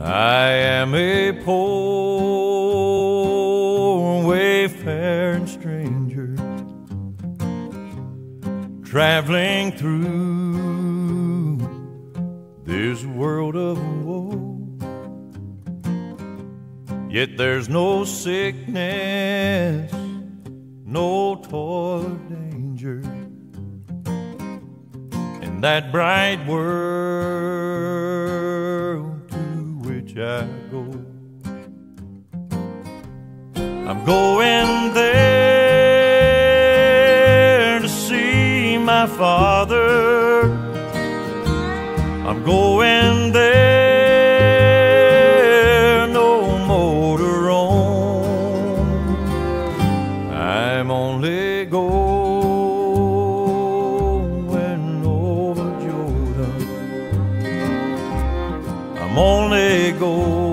I am a poor wayfaring stranger traveling through this world of woe. Yet there's no sickness, no toil or danger in that bright world I go. I'm going there to see my father. I'm going there only going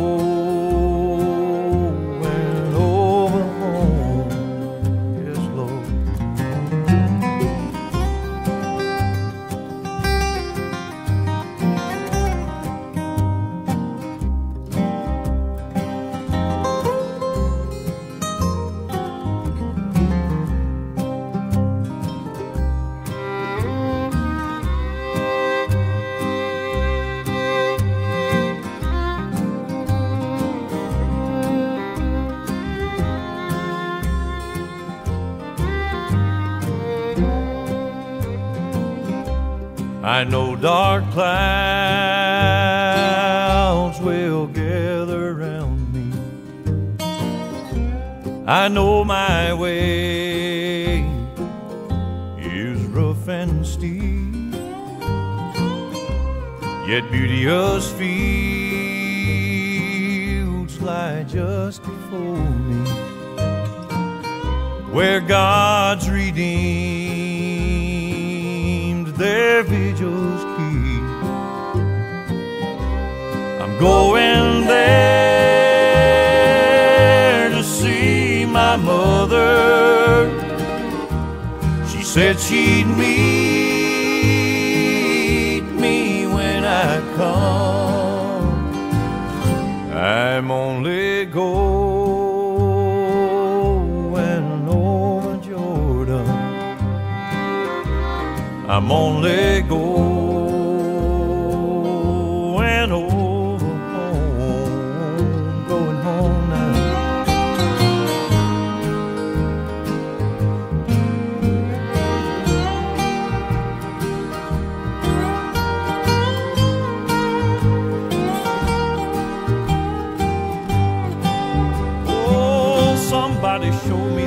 I know dark clouds will gather around me. I know my way is rough and steep, yet beauteous fields lie just before me, where God's redeemed I'm going there to see my mother. She said she'd meet I'm only going over home, going home now. Oh, somebody show me.